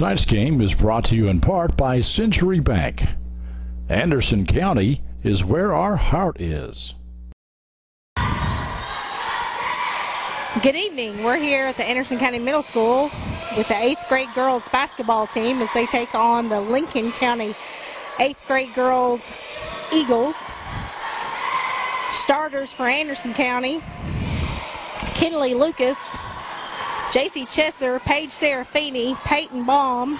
Tonight's game is brought to you in part by Century Bank. Anderson County is where our heart is. Good evening. We're here at the Anderson County Middle School with the eighth grade girls basketball team as they take on the Lincoln County eighth grade girls Eagles. Starters for Anderson County Kinley Lucas, JC Chesser, Paige Serafini, Peyton Baum,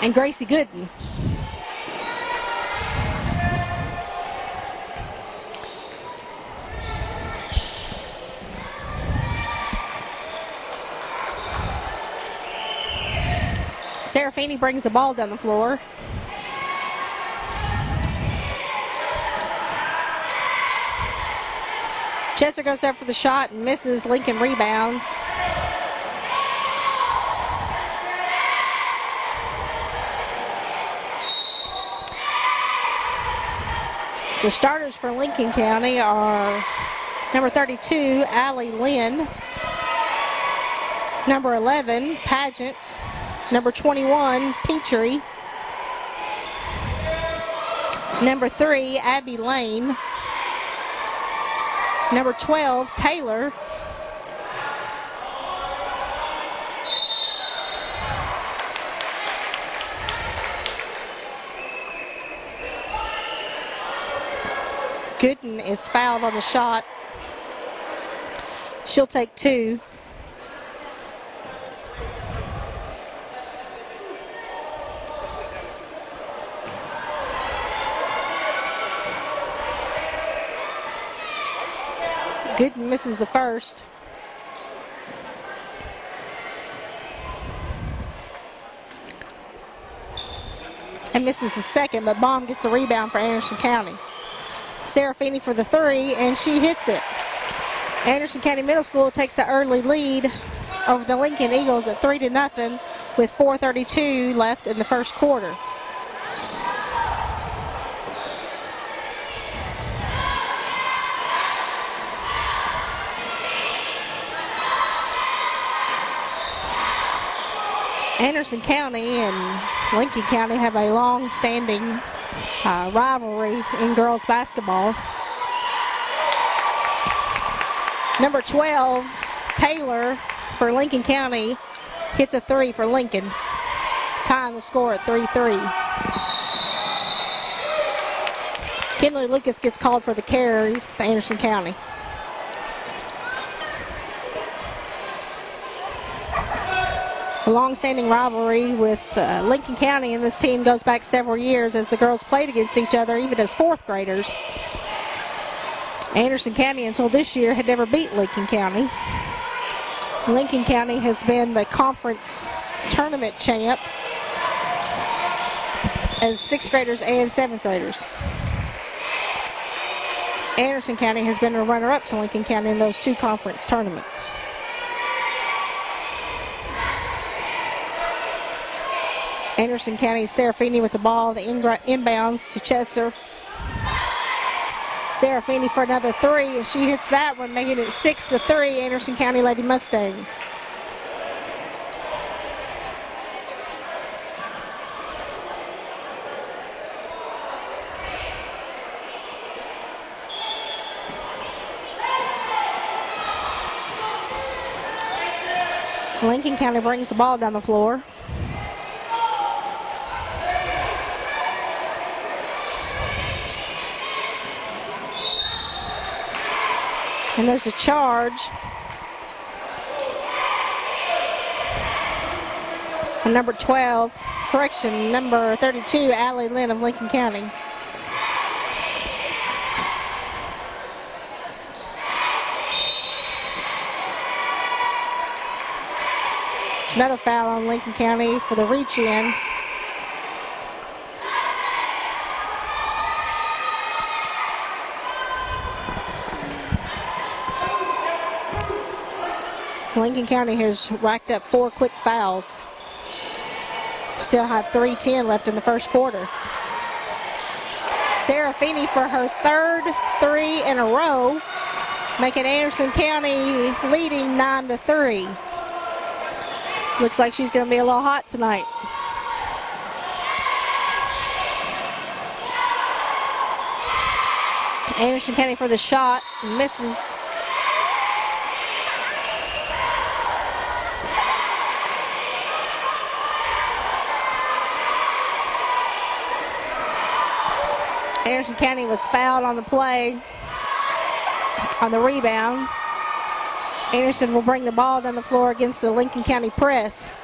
and Gracie Gooden. Serafini brings the ball down the floor. Chester goes up for the shot and misses. Lincoln rebounds. The starters for Lincoln County are number 32, Allie Lynn, number 11, Pageant, number 21, Petrie, number 3, Abby Lane, number 12, Taylor, Gooden is fouled on the shot. She'll take two. Gooden misses the first. And misses the second, but Baum gets the rebound for Anderson County. Serafini for the three, and she hits it. Anderson County Middle School takes the early lead over the Lincoln Eagles at three to nothing with 4:32 left in the first quarter. Anderson County and Lincoln County have a long-standing uh, rivalry in girls basketball. Number 12, Taylor for Lincoln County hits a three for Lincoln, tying the score at 3 3. Kinley Lucas gets called for the carry for Anderson County. Long-standing rivalry with uh, Lincoln County and this team goes back several years as the girls played against each other even as fourth graders. Anderson County until this year had never beat Lincoln County. Lincoln County has been the conference tournament champ as sixth graders and seventh graders. Anderson County has been a runner-up to Lincoln County in those two conference tournaments. Anderson County Serafini with the ball, the inbounds to Chester. Serafini for another three, and she hits that one, making it six to three. Anderson County Lady Mustangs. Lincoln County brings the ball down the floor. And there's a charge. For number 12, correction, number 32, Allie Lynn of Lincoln County. Another foul on Lincoln County for the reach in. Lincoln County has racked up four quick fouls. Still have 3.10 left in the first quarter. Serafini for her third three in a row. making Anderson County leading 9 to 3. Looks like she's going to be a little hot tonight. Anderson County for the shot, misses. Anderson County was fouled on the play on the rebound. Anderson will bring the ball down the floor against the Lincoln County press.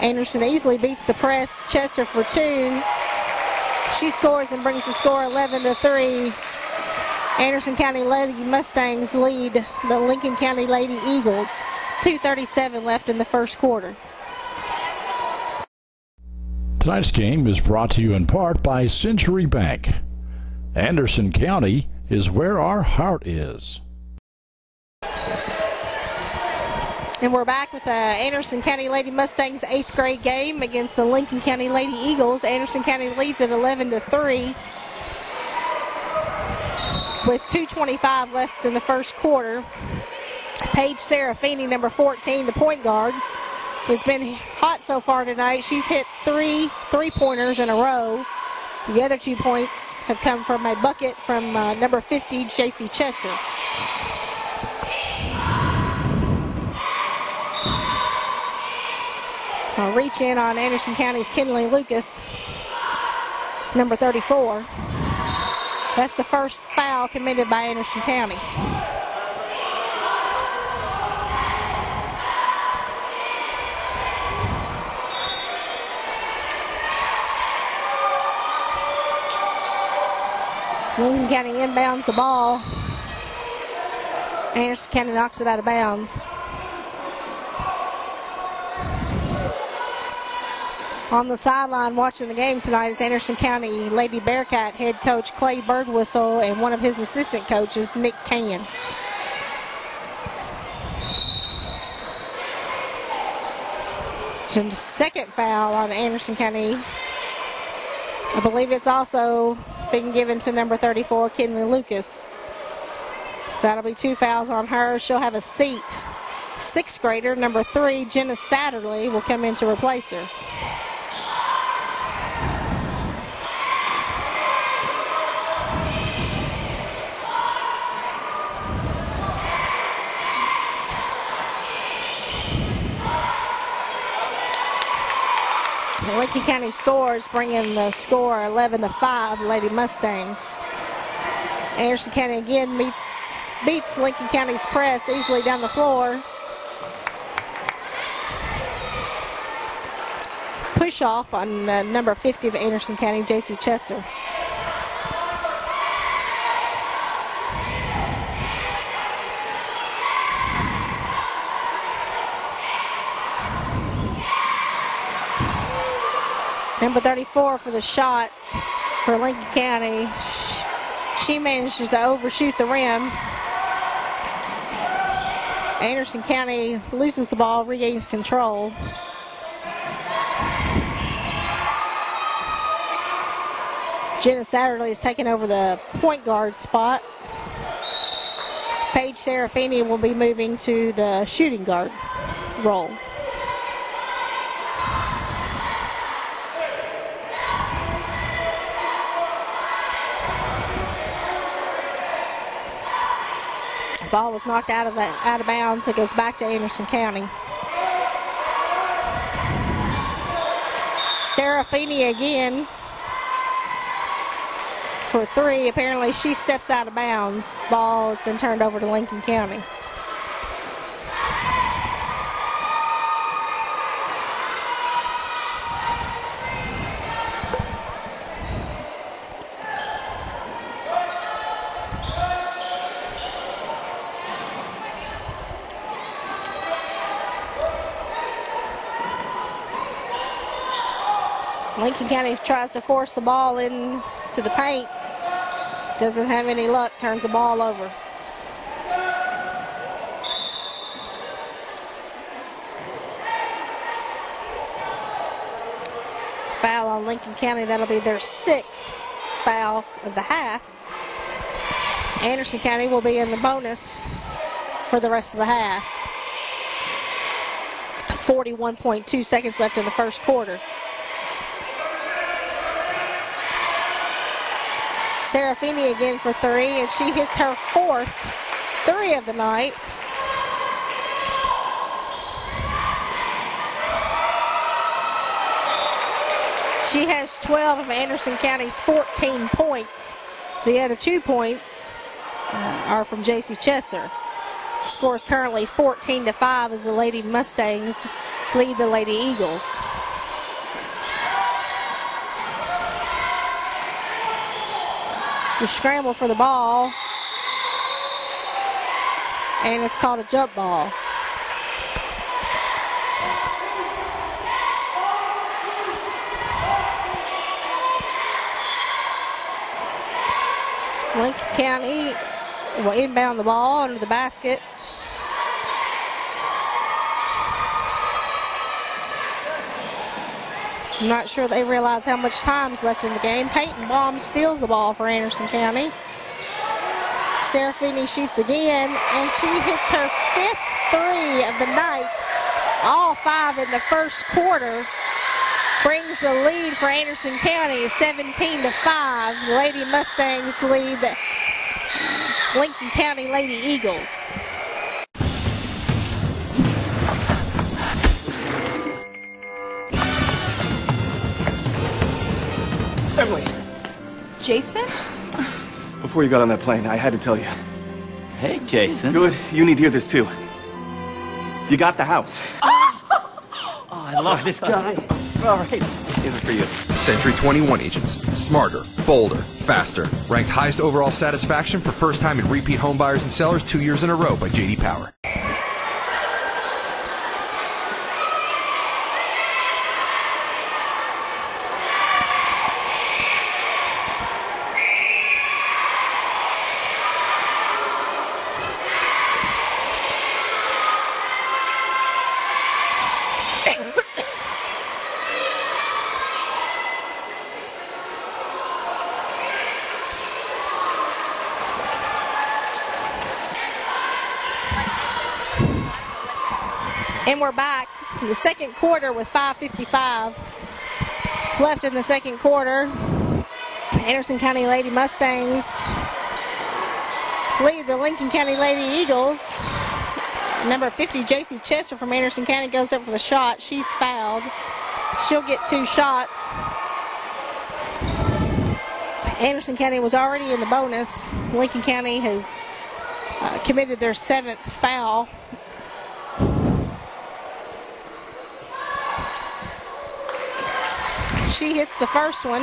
Anderson easily beats the press. Chester for two. She scores and brings the score 11 to 3. Anderson County Lady Mustangs lead the Lincoln County Lady Eagles. 2.37 left in the first quarter. Tonight's game is brought to you in part by Century Bank. Anderson County is where our heart is. And we're back with the Anderson County Lady Mustangs eighth grade game against the Lincoln County Lady Eagles. Anderson County leads at 11 to 3 with 2.25 left in the first quarter. Paige Serafini, number 14, the point guard, has been hot so far tonight. She's hit three three pointers in a row. The other two points have come from a bucket from uh, number 50, JC Chester. I'll reach in on Anderson County's Kinley Lucas, number 34. That's the first foul committed by Anderson County. Lincoln County inbounds the ball. Anderson County knocks it out of bounds. On the sideline watching the game tonight is Anderson County Lady Bearcat head coach Clay Birdwhistle and one of his assistant coaches, Nick Can. Some second foul on Anderson County. I believe it's also being given to number 34, Kinley Lucas. That'll be two fouls on her. She'll have a seat. Sixth grader, number three, Jenna Satterley, will come in to replace her. County scores, bringing the score 11 to 5, Lady Mustangs. Anderson County again meets, beats Lincoln County's press easily down the floor. Push off on uh, number 50 of Anderson County, J.C. Chester. Number 34 for the shot for Lincoln County. She manages to overshoot the rim. Anderson County loses the ball, regains control. Jenna Satterley is taking over the point guard spot. Paige Serafini will be moving to the shooting guard role. Ball was knocked out of out of bounds. It goes back to Anderson County. Serafini again for three. Apparently, she steps out of bounds. Ball has been turned over to Lincoln County. Lincoln County tries to force the ball in to the paint. Doesn't have any luck, turns the ball over. Foul on Lincoln County, that'll be their sixth foul of the half. Anderson County will be in the bonus for the rest of the half. 41.2 seconds left in the first quarter. Serafini again for three, and she hits her fourth three of the night. She has 12 of Anderson County's 14 points. The other two points uh, are from J.C. Chesser. The score is currently 14 to 5 as the Lady Mustangs lead the Lady Eagles. Scramble for the ball, and it's called a jump ball. Lincoln County will inbound the ball under the basket. I'm not sure they realize how much time's left in the game. Peyton Baum steals the ball for Anderson County. Serafini shoots again, and she hits her fifth three of the night. All five in the first quarter brings the lead for Anderson County 17 to 5. Lady Mustangs lead the Lincoln County Lady Eagles. Jason? before you got on that plane, I had to tell you. Hey, Jason. Good, you need to hear this too. You got the house. Oh, I love this guy. All right, these are for you. Century 21 agents. Smarter, bolder, faster. Ranked highest overall satisfaction for first time and repeat home buyers and sellers two years in a row by JD Power. And we're back in the second quarter with 5.55 left in the second quarter. Anderson County Lady Mustangs lead the Lincoln County Lady Eagles. Number 50, JC Chester from Anderson County goes up for the shot. She's fouled. She'll get two shots. Anderson County was already in the bonus. Lincoln County has uh, committed their seventh foul. She hits the first one.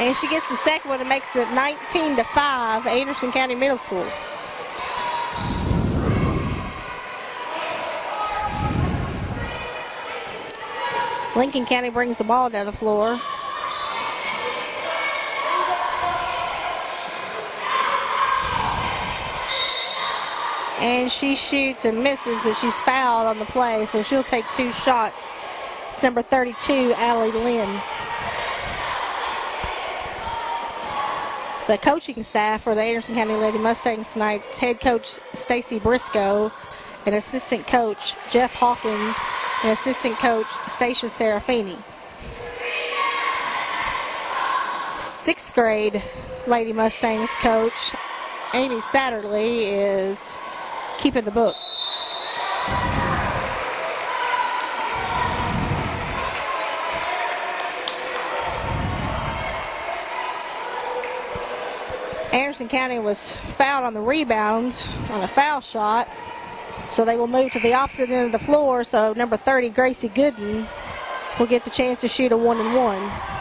And she gets the second one and makes it 19 to 5, Anderson County Middle School. Lincoln County brings the ball down the floor. And she shoots and misses, but she's fouled on the play, so she'll take two shots. It's number 32, Allie Lynn. The coaching staff for the Anderson County Lady Mustangs tonight is head coach Stacy Briscoe and assistant coach Jeff Hawkins and assistant coach Stacia Serafini. Sixth grade Lady Mustangs coach Amy Satterley is keeping the book. Anderson County was fouled on the rebound on a foul shot. So they will move to the opposite end of the floor. So number 30, Gracie Gooden, will get the chance to shoot a one and one.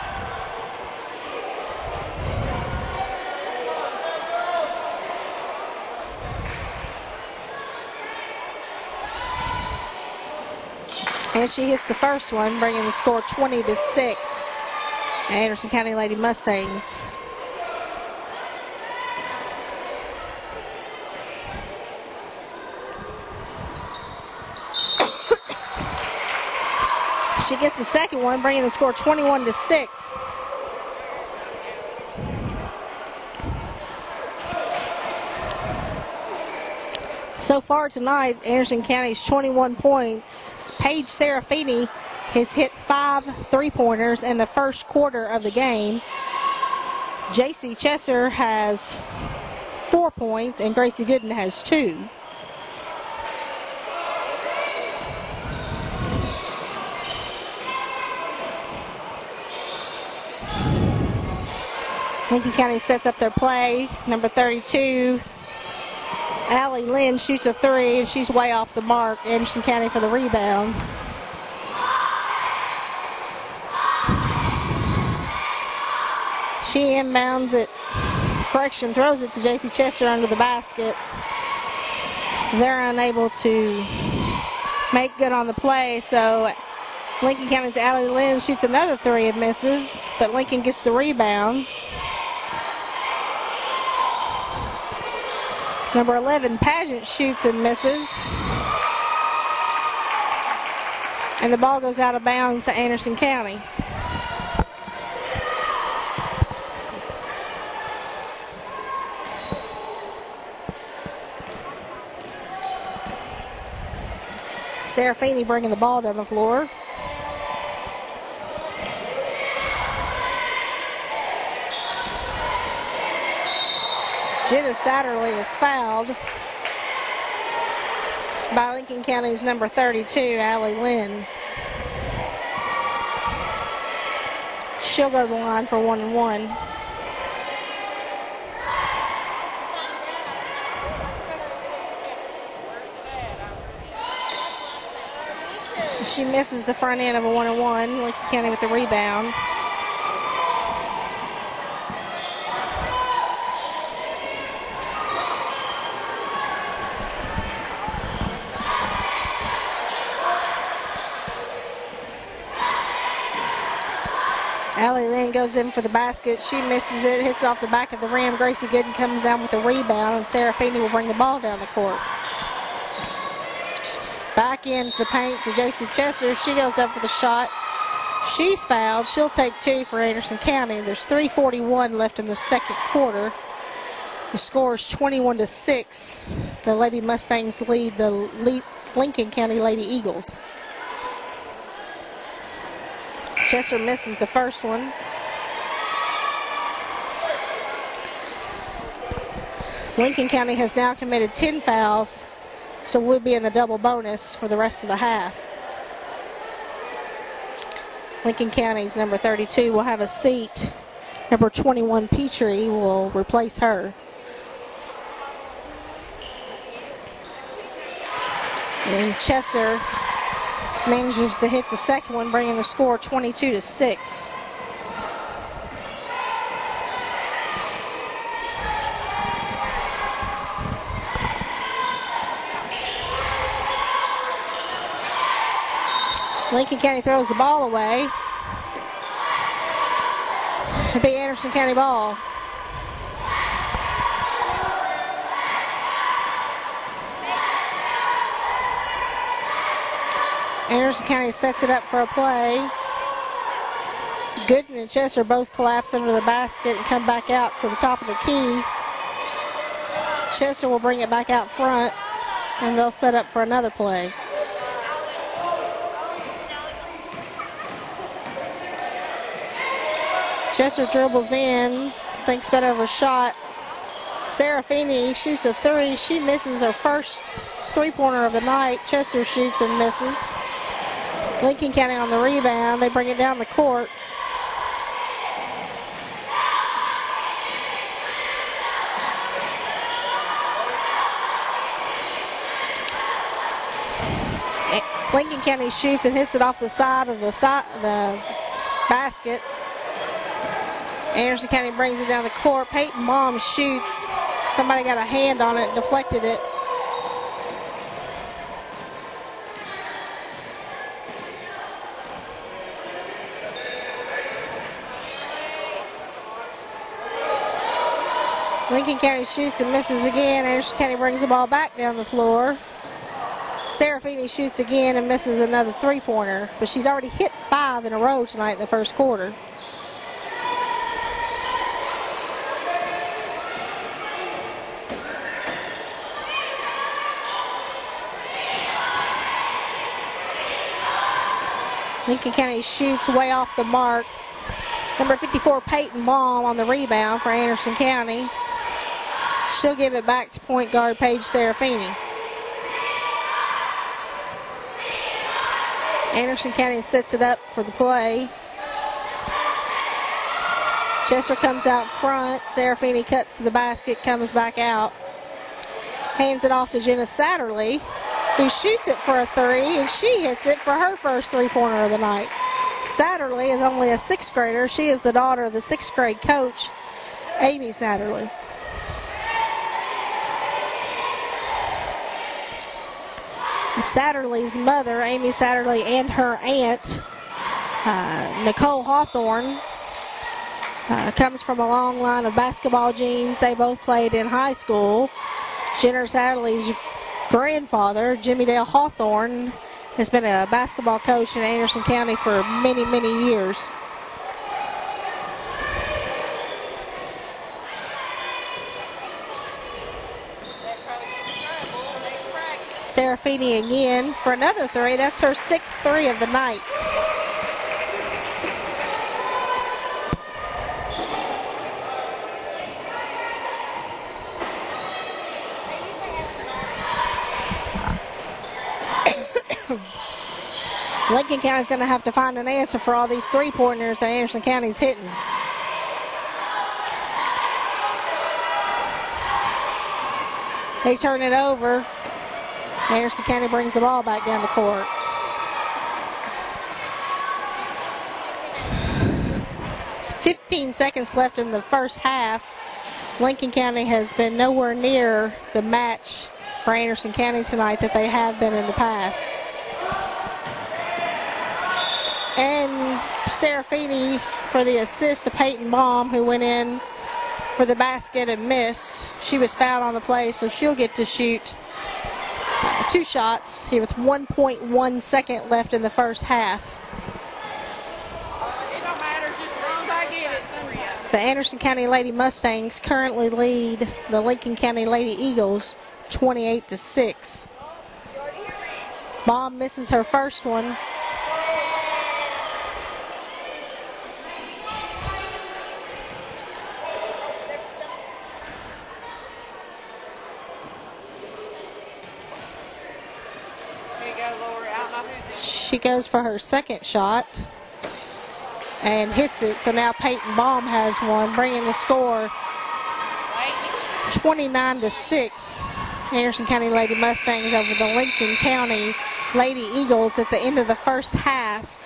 And she hits the first one, bringing the score 20 to 6. Anderson County Lady Mustangs. she gets the second one, bringing the score 21 to 6. So far tonight, Anderson County's 21 points. Paige Serafini has hit five three pointers in the first quarter of the game. JC Chesser has four points, and Gracie Gooden has two. Lincoln County sets up their play. Number 32, Allie Lynn shoots a three, and she's way off the mark. Anderson County for the rebound. She inbounds it. Correction throws it to JC Chester under the basket. They're unable to make good on the play, so Lincoln County's Allie Lynn shoots another three and misses, but Lincoln gets the rebound. Number 11, Pageant shoots and misses. And the ball goes out of bounds to Anderson County. Serafini bringing the ball down the floor. Jenna Satterley is fouled by Lincoln County's number 32, Allie Lynn. She'll go to the line for one and one. She misses the front end of a one and one. Lincoln County with the rebound. Allie Lynn goes in for the basket. She misses it, hits off the back of the rim. Gracie Gooden comes down with a rebound, and Feeney will bring the ball down the court. Back into the paint to JC Chester. She goes up for the shot. She's fouled. She'll take two for Anderson County. There's 3:41 left in the second quarter. The score is 21 to six. The Lady Mustangs lead the Lincoln County Lady Eagles. Chester misses the first one. Lincoln County has now committed 10 fouls, so we'll be in the double bonus for the rest of the half. Lincoln County's number 32 will have a seat. Number 21, Petrie, will replace her. And Chester manages to hit the second one, bringing the score 22 to 6. Lincoln County throws the ball away. It'll be Anderson County ball. Anderson County sets it up for a play. Gooden and Chester both collapse under the basket and come back out to the top of the key. Chester will bring it back out front and they'll set up for another play. Chester dribbles in, thinks better of a shot. Serafini shoots a three. She misses her first three pointer of the night. Chester shoots and misses. Lincoln County on the rebound. They bring it down the court. Lincoln County shoots and hits it off the side of the side the basket. Anderson County brings it down the court. Peyton Baum shoots. Somebody got a hand on it, deflected it. Lincoln County shoots and misses again. Anderson County brings the ball back down the floor. Serafini shoots again and misses another three pointer, but she's already hit five in a row tonight in the first quarter. Lincoln County shoots way off the mark. Number 54, Peyton Baum on the rebound for Anderson County. She'll give it back to point guard Paige Serafini. Anderson County sets it up for the play. Chester comes out front. Serafini cuts to the basket, comes back out. Hands it off to Jenna Satterley who shoots it for a three, and she hits it for her first three pointer of the night. Satterley is only a sixth grader. She is the daughter of the sixth grade coach, Amy Satterley. Satterley's mother, Amy Satterley, and her aunt, uh, Nicole Hawthorne, uh, comes from a long line of basketball genes. They both played in high school. Jenna Satterley's grandfather, Jimmy Dale Hawthorne, has been a basketball coach in Anderson County for many, many years. Serafini again for another three. That's her sixth three of the night. Lincoln County's going to have to find an answer for all these three pointers that Anderson County's hitting. They turn it over. Anderson County brings the ball back down the court. Fifteen seconds left in the first half. Lincoln County has been nowhere near the match for Anderson County tonight that they have been in the past. And Serafini for the assist to Peyton Baum, who went in for the basket and missed. She was fouled on the play, so she'll get to shoot two shots here with 1.1 second left in the first half. The Anderson County Lady Mustangs currently lead the Lincoln County Lady Eagles 28 to 6. Baum misses her first one. She goes for her second shot and hits it. So now Peyton Baum has one, bringing the score 29 to 6. Anderson County Lady Mustangs over the Lincoln County Lady Eagles at the end of the first half.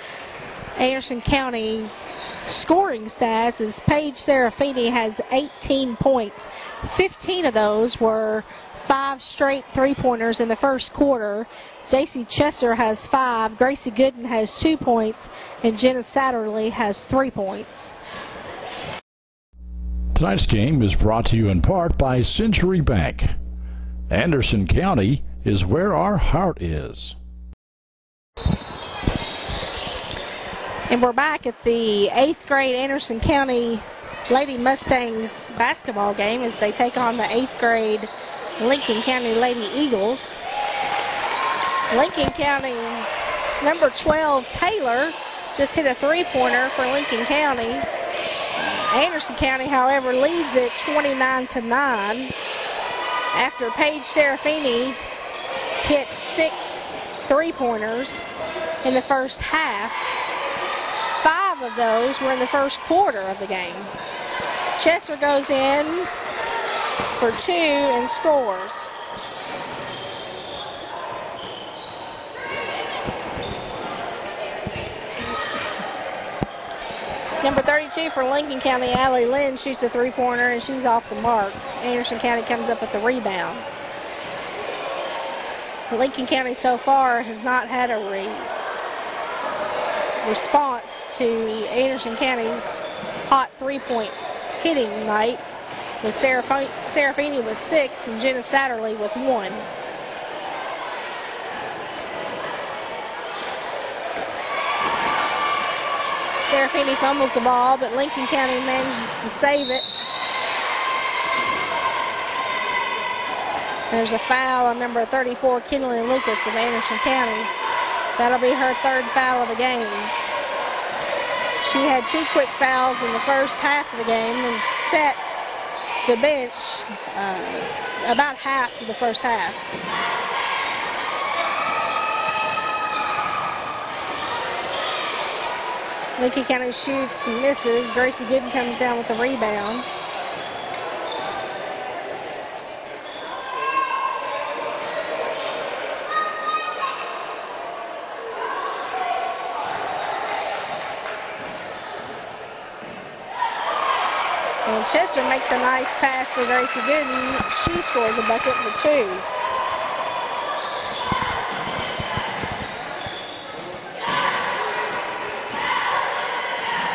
Anderson County's scoring stats is Paige Serafini has 18 points. 15 of those were five straight three pointers in the first quarter. JC Chesser has five, Gracie Gooden has two points, and Jenna Satterley has three points. Tonight's game is brought to you in part by Century Bank. Anderson County is where our heart is. And we're back at the eighth grade Anderson County Lady Mustangs basketball game as they take on the eighth grade Lincoln County Lady Eagles. Lincoln County's number 12, Taylor, just hit a three pointer for Lincoln County. Anderson County, however, leads it 29 to 9 after Paige Serafini hit six three pointers in the first half. Of those were in the first quarter of the game. Chester goes in for two and scores. Number 32 for Lincoln County, Allie Lynn shoots a three-pointer and she's off the mark. Anderson County comes up with the rebound. Lincoln County so far has not had a re response to Anderson County's hot three-point hitting night with Seraf Serafini with six and Jenna Satterley with one. Serafini fumbles the ball, but Lincoln County manages to save it. There's a foul on number 34, Kinley Lucas of Anderson County. That'll be her third foul of the game. She had two quick fouls in the first half of the game and set the bench uh, about half of the first half. Lincoln County shoots and misses. Gracie Gooden comes down with the rebound. Chester makes a nice pass to Gracie Gooden. She scores a bucket for two.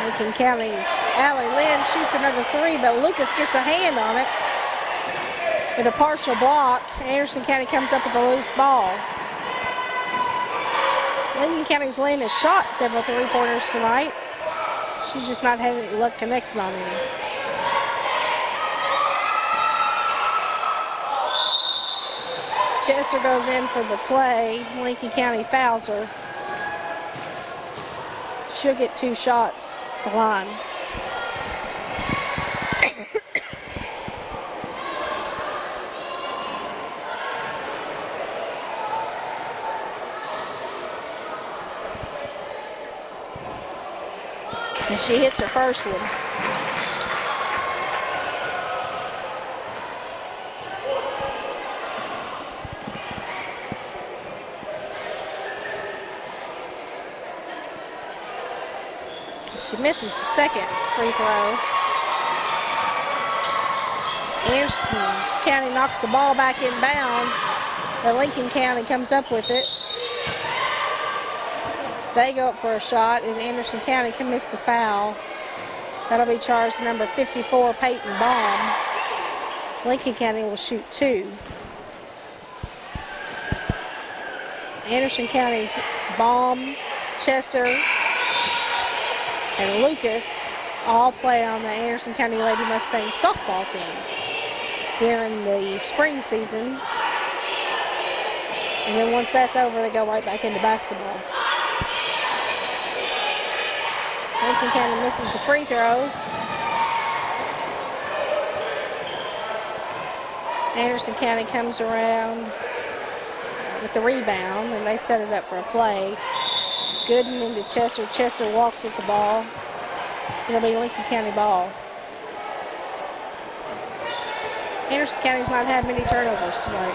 Lincoln County's Allie Lynn shoots another three, but Lucas gets a hand on it with a partial block. Anderson County comes up with a loose ball. Lincoln County's Lynn has shot several three-pointers tonight. She's just not had any luck connecting on any. Chester goes in for the play. Lincoln County fouls her. She'll get two shots the line. And she hits her first one. Misses the second free throw. Anderson County knocks the ball back in bounds. The Lincoln County comes up with it. They go up for a shot, and Anderson County commits a foul. That'll be charged number 54, Peyton Baum. Lincoln County will shoot two. Anderson County's Baum, Chesser, and Lucas all play on the Anderson County Lady Mustang softball team during the spring season. And then once that's over, they go right back into basketball. Lincoln County misses the free throws. Anderson County comes around with the rebound, and they set it up for a play. Gooden into Chester. Chester walks with the ball. It'll be Lincoln County ball. Anderson County's not had many turnovers tonight.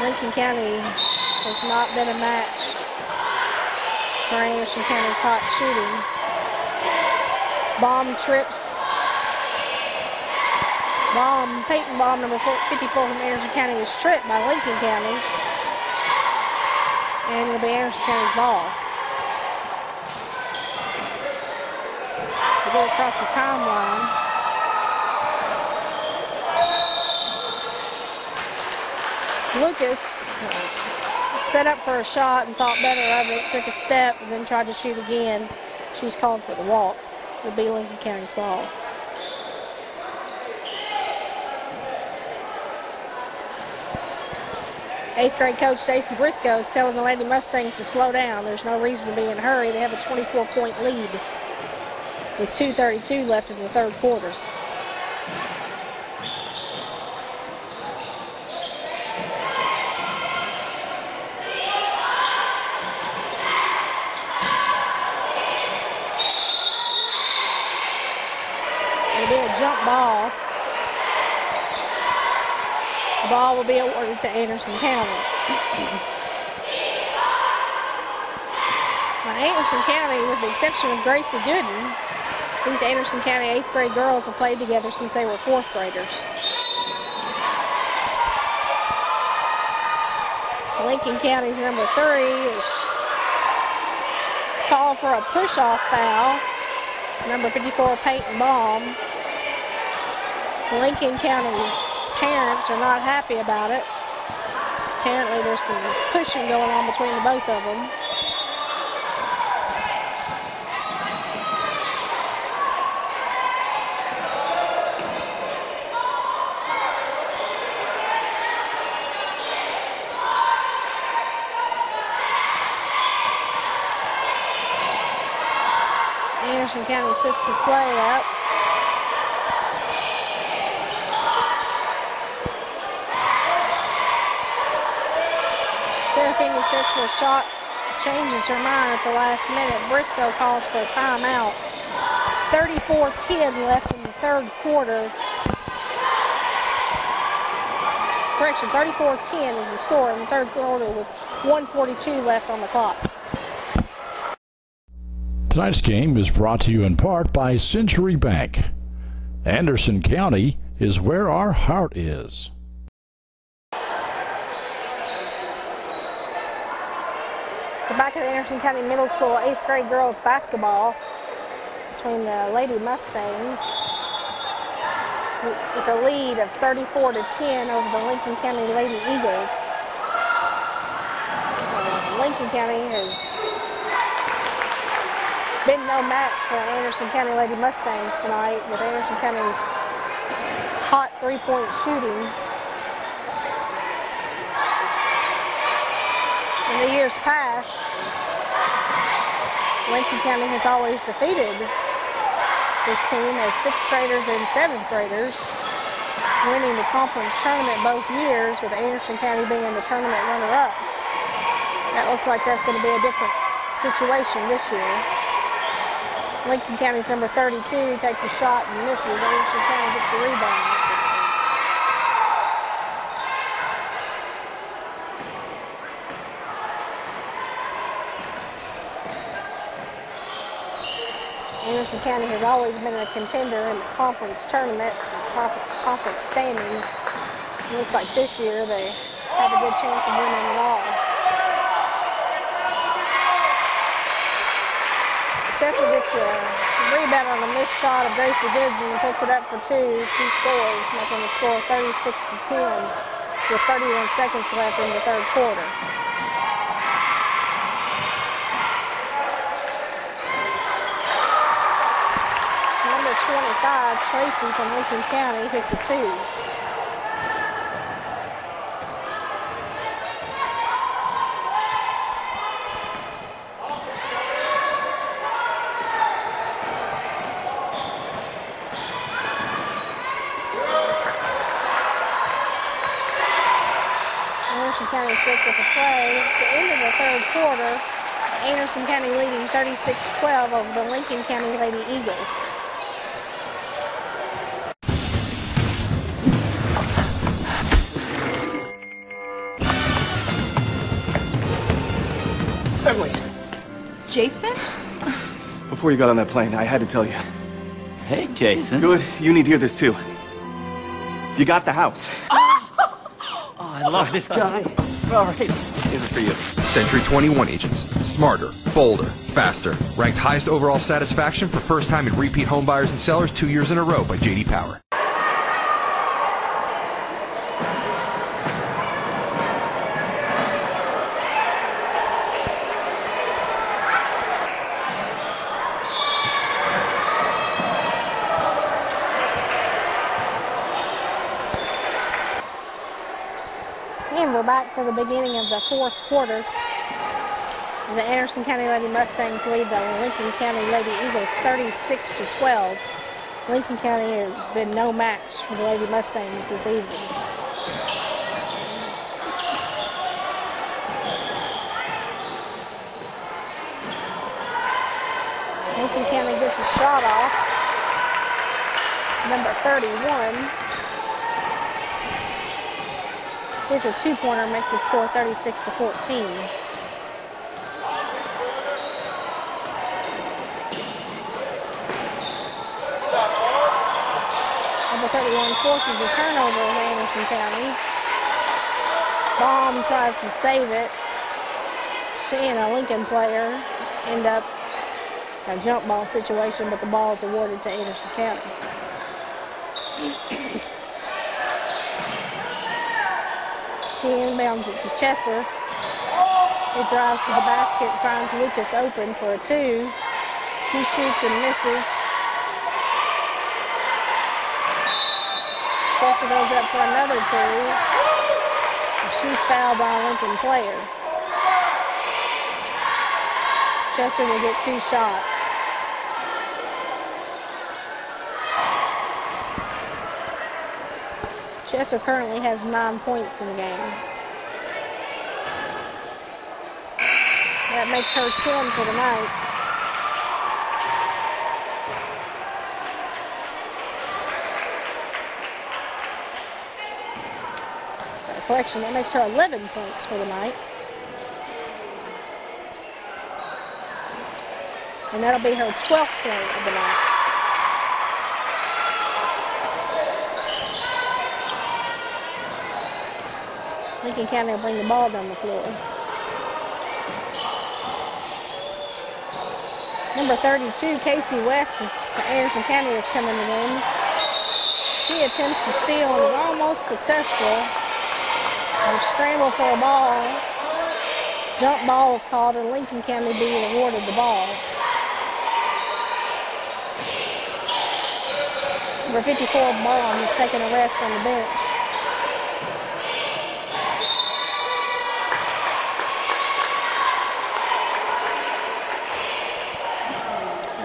Lincoln County has not been a match for Anderson County's hot shooting. Baum trips. Baum, Peyton Baum, number 54 from Anderson County, is tripped by Lincoln County. And it'll be Anderson County's ball. They go across the timeline. Lucas uh, set up for a shot and thought better of it, took a step, and then tried to shoot again. She was called for the walk. It'll be Lincoln County's ball. Eighth grade coach Stacy Briscoe is telling the Lady Mustangs to slow down. There's no reason to be in a hurry. They have a 24 point lead with 2.32 left in the third quarter. It'll be a jump ball. The ball to Anderson County. Now, Anderson County, with the exception of Gracie Gooden, these Anderson County eighth grade girls have played together since they were fourth graders. Lincoln County's number three is called for a push-off foul. Number 54, Peyton Baum. Lincoln County's parents are not happy about it. Apparently, there's some pushing going on between the both of them. Anderson County sets the play up. A shot, changes her mind at the last minute. Briscoe calls for a timeout. It's 34-10 left in the third quarter. Correction, 34-10 is the score in the third quarter with 142 left on the clock. Tonight's game is brought to you in part by Century Bank. Anderson County is where our heart is. Back at Anderson County Middle School eighth grade girls basketball between the Lady Mustangs with a lead of 34 to 10 over the Lincoln County Lady Eagles. Uh, Lincoln County has been no match for Anderson County Lady Mustangs tonight with Anderson County's hot three-point shooting. In the years past, Lincoln County has always defeated this team as sixth graders and seventh graders, winning the conference tournament both years with Anderson County being the tournament runner-ups. That looks like that's going to be a different situation this year. Lincoln County's number 32 takes a shot and misses. Anderson County gets the rebound. Anderson County has always been a contender in the conference tournament, conference standings. It looks like this year they have a good chance of winning it all. Chesser gets a rebound on a missed shot of Gracie Gooden, puts it up for two. She scores, making the score 36 to 10 with 31 seconds left in the third quarter. Number 25, Tracy from Lincoln County, hits a two. Anderson County sits with the play. It's the end of the third quarter. Anderson County leading 36-12 over the Lincoln County Lady Eagles. Jason? before you got on that plane, I had to tell you. Hey, Jason. Good, you need to hear this too. You got the house. Oh, I love this guy. All right, these are for you. Century 21 agents. Smarter, bolder, faster. Ranked highest overall satisfaction for first time and repeat home buyers and sellers two years in a row by JD Power. And we're back for the beginning of the fourth quarter. The Anderson County Lady Mustangs lead the Lincoln County Lady Eagles 36 to 12. Lincoln County has been no match for the Lady Mustangs this evening. Lincoln County gets a shot off. Number 31. Gets a two-pointer, makes the score 36 to 14. Number 31 forces a turnover in Anderson County. Baum tries to save it. She and a Lincoln player end up in a jump ball situation, but the ball is awarded to Anderson County. She inbounds it to Chesser. He drives to the basket, finds Lucas open for a two. She shoots and misses. Chesser goes up for another two. She's fouled by a Lincoln player. Chesser will get two shots. Chesser currently has nine points in the game. That makes her 10 for the night. Correction, that makes her 11 points for the night. And that'll be her 12th point of the night. Lincoln County will bring the ball down the floor. Number 32, Casey West, is, Anderson County is coming in. She attempts to steal and is almost successful. A scramble for a ball. Jump ball is called and Lincoln County being awarded the ball. Number 54, Bond, is taking a rest on the bench.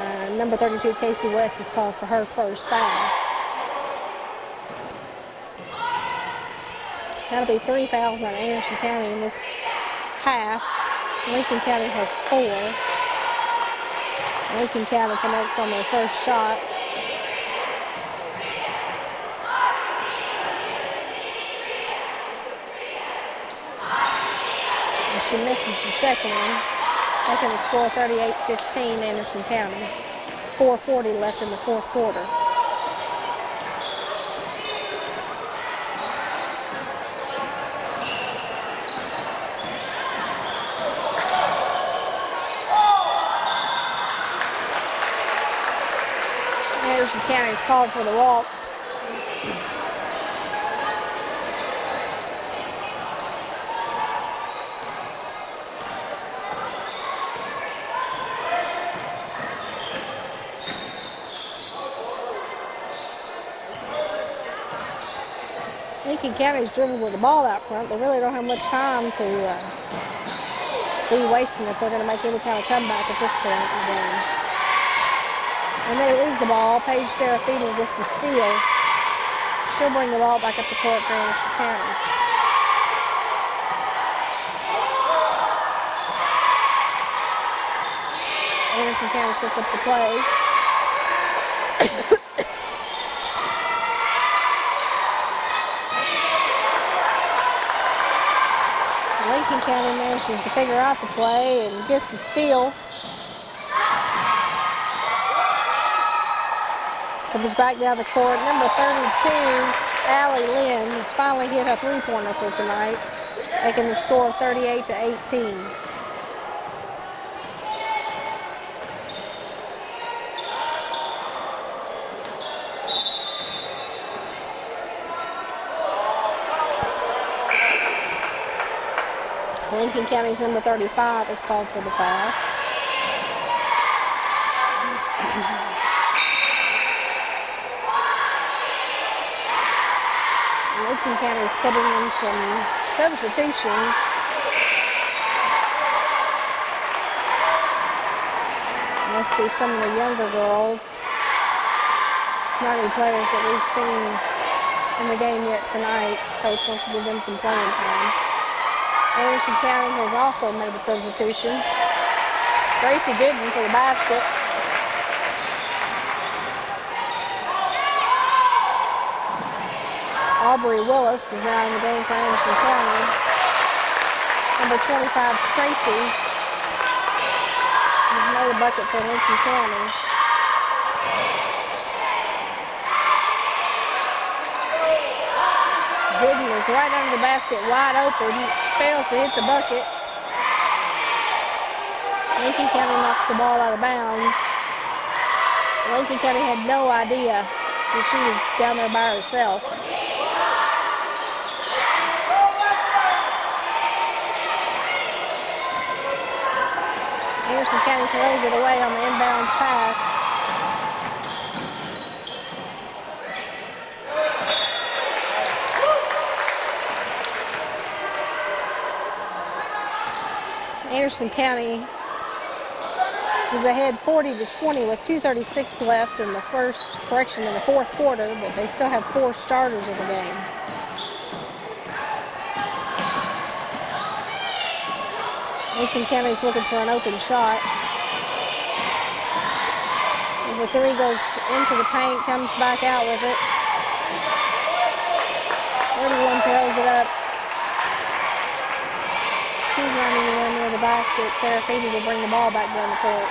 Uh, number 32, Casey West, is called for her first foul. That'll be three fouls on Anderson County in this half. Lincoln County has four. Lincoln County connects on their first shot. And she misses the second one, making the score 38-15 Anderson County. 4.40 left in the fourth quarter. Anderson County is called for the walk. Lincoln County's driven with the ball out front. They really don't have much time to uh, be wasting if they're going to make any kind of comeback at this point in the. And they lose the ball. Paige Serafini gets the steal. She'll bring the ball back up the court for Anderson County. Anderson County sets up the play. Lincoln County manages to figure out the play and gets the steal. Comes back down the court. Number 32, Allie Lynn, has finally hit a three-pointer for tonight, making the score 38 to 18. Lincoln County's number 35 is called for the foul. Lincoln County is putting in some substitutions. Must be some of the younger girls. It's players that we've seen in the game yet tonight. Coach wants to give them some playing time. Anderson County has also made a substitution. It's Gracie Gooden for the basket. Aubrey Willis is now in the game for Anderson County. Number 25, Tracy, has made a bucket for Lincoln County. goodness, right under the basket, wide open. He fails to hit the bucket. Lincoln County knocks the ball out of bounds. Lincoln County had no idea that she was down there by herself. Anderson County throws it away on the inbounds pass. Anderson County was ahead 40 to 20 with 236 left in the first correction in the fourth quarter, but they still have four starters in the game. Lincoln County's looking for an open shot. The three goes into the paint, comes back out with it. 31 throws it up. She's not anywhere near the basket. Serafini will bring the ball back down the court.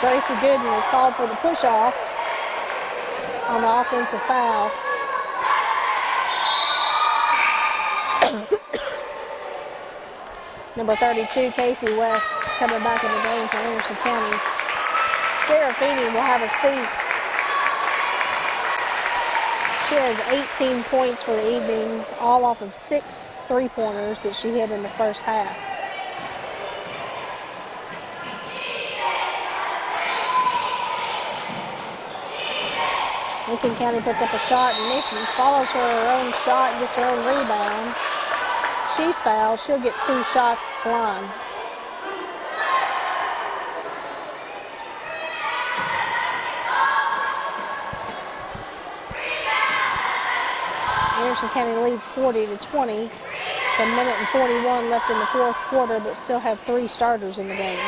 Gracie Gooden is called for the push off on the offensive foul. Number 32, Casey West, is coming back in the game for Anderson County. Serafini will have a seat. She has 18 points for the evening, all off of six three-pointers that she hit in the first half. Lincoln County puts up a shot and misses, follows her her own shot, gets her own rebound. She's fouled. She'll get two shots at the line. Anderson County leads 40 to 20. A minute and 41 left in the fourth quarter, but still have three starters in the game.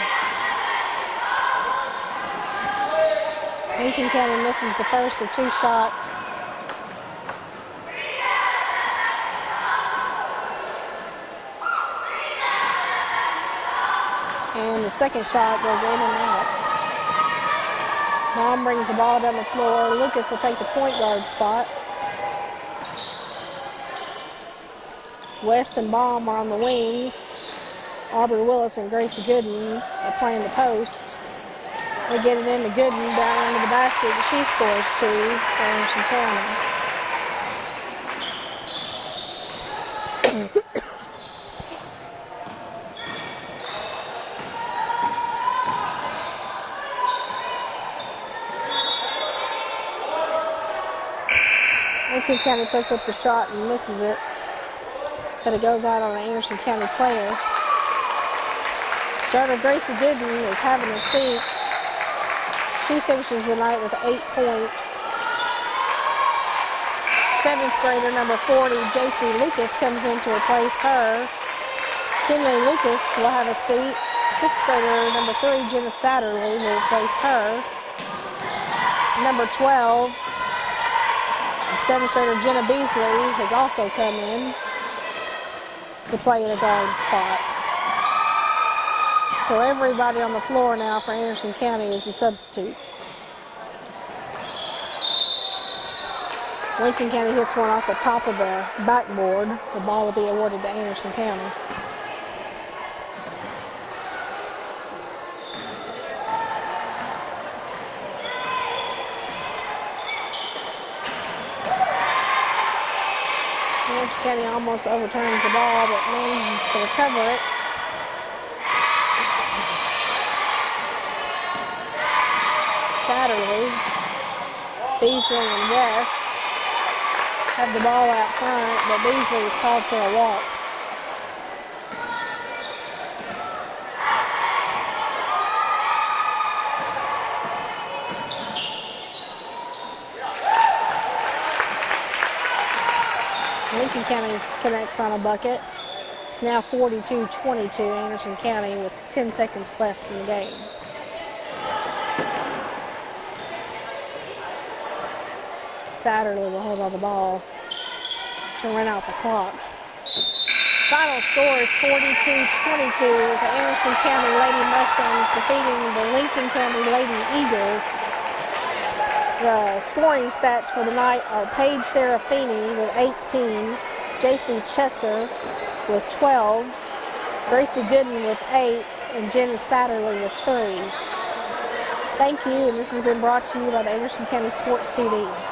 Lincoln County misses the first of two shots. And the second shot goes in and out. Baum brings the ball down the floor. Lucas will take the point guard spot. West and Baum are on the wings. Aubrey Willis and Gracie Gooden are playing the post. They get it into Gooden down into the basket. She scores two for Anderson County. Lincoln County puts up the shot and misses it, but it goes out on an Anderson County player. Starter Gracie Gooden is having a seat. She finishes the night with eight points. Seventh grader number 40, JC Lucas, comes in to replace her. Kinley Lucas will have a seat. Sixth grader number three, Jenna Satterley, will replace her. Number 12, seventh grader Jenna Beasley has also come in to play in a guard spot. So everybody on the floor now for Anderson County is a substitute. Lincoln County hits one off the top of the backboard. The ball will be awarded to Anderson County. Anderson County almost overturns the ball, but manages to recover it. Satterley, Beasley, and West have the ball out front, but Beasley is called for a walk. Lincoln County connects on a bucket. It's now 42-22 Anderson County with 10 seconds left in the game. Satterley will hold on the ball to run out the clock. Final score is 42-22 with the Anderson County Lady Mustangs defeating the Lincoln County Lady Eagles. The scoring stats for the night are Paige Serafini with 18, JC Chesser with 12, Gracie Gooden with 8, and Jenna Satterley with 3. Thank you, and this has been brought to you by the Anderson County Sports TV.